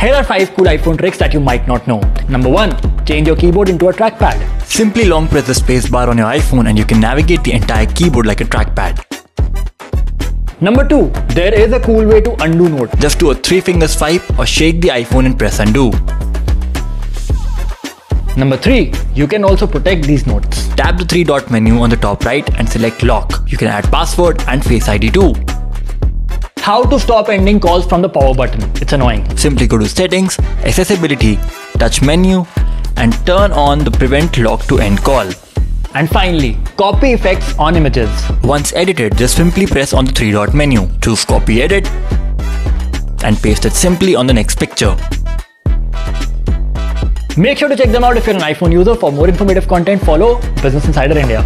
Here are 5 cool iPhone tricks that you might not know. Number 1. Change your keyboard into a trackpad. Simply long press the spacebar on your iPhone and you can navigate the entire keyboard like a trackpad. Number 2. There is a cool way to undo notes. Just do a 3 finger swipe or shake the iPhone and press undo. Number 3. You can also protect these notes. Tap the 3 dot menu on the top right and select lock. You can add password and Face ID too. How to stop ending calls from the power button. It's annoying. Simply go to settings, accessibility, touch menu and turn on the prevent lock to end call. And finally, copy effects on images. Once edited, just simply press on the 3 dot menu, choose copy edit and paste it simply on the next picture. Make sure to check them out if you're an iPhone user. For more informative content, follow Business Insider India.